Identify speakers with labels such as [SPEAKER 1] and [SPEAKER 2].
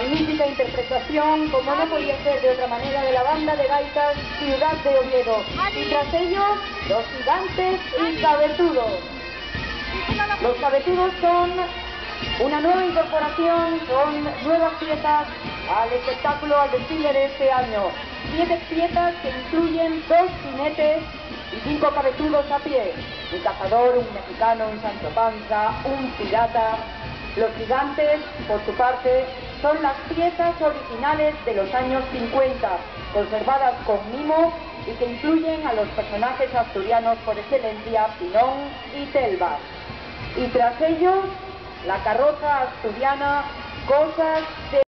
[SPEAKER 1] magnífica interpretación, como no podía ser de otra manera, de la banda de gaitas Ciudad de Oviedo. Y tras ellos, los gigantes y cabezudos. Los cabezudos son una nueva incorporación, son nuevas piezas al espectáculo, al desfile de este año. Siete piezas que incluyen dos jinetes y cinco cabezudos a pie. Un cazador, un mexicano, un Sancho Panza, un pirata. Los gigantes, por su parte, son las piezas originales de los años 50, conservadas con mimo y que incluyen a los personajes asturianos por excelencia, Pinón y Telva. Y tras ellos, la carroza asturiana, cosas de...